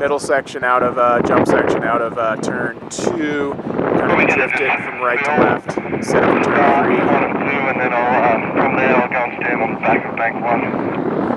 middle section out of uh, jump section out of uh, turn two. Kind of drifted from right to left instead of turn three. and then I'll, from there I'll go and stand on the back of bank one.